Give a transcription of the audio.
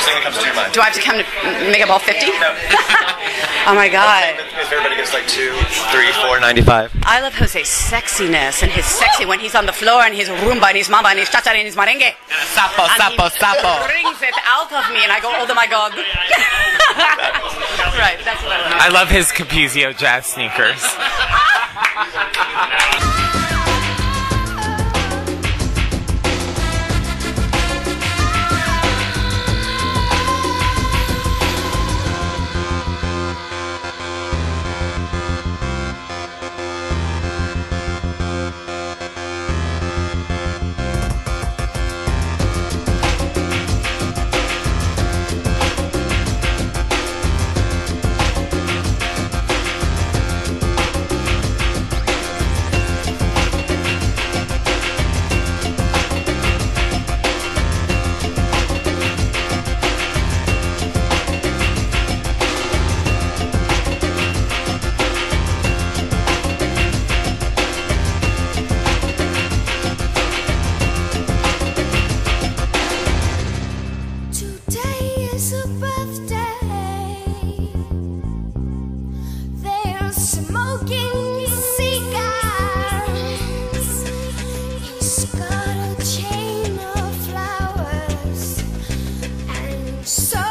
first thing that comes to your mind? Do I have to come to make up all 50? No. Oh my god. if everybody gets like two, three, four, ninety-five. I love Jose's sexiness and his sexy when he's on the floor and his rumba and his mambo and his cha-cha and his merengue. Sapo, And sapo, he sapo. brings it out of me and I go, oh my god. right, that's what I love. I love his Capezio jazz sneakers. So